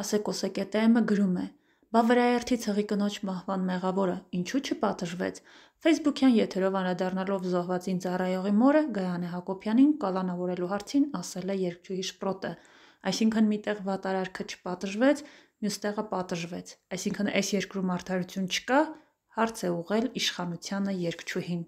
Ասեկոսեկետեմը գրում է. Բա վրաերթի ցեղի կնոջ մահվան մեղավորը ինչու չպատժվեց։ Facebook-յան եթերով անդրադառնալով զոհվածին ծառայողի մորը Գայանե Հակոբյանին կալանավորելու հարցին ասել է երգչուհի Շպրոտը. Այսինքն միտեղ վատարարքը չպատժվեց, մյուս տեղը պատժվեց։ Այսինքն այս երկրում արդարություն չկա, հարց է ուղղել իշխանությանը երգչուհին։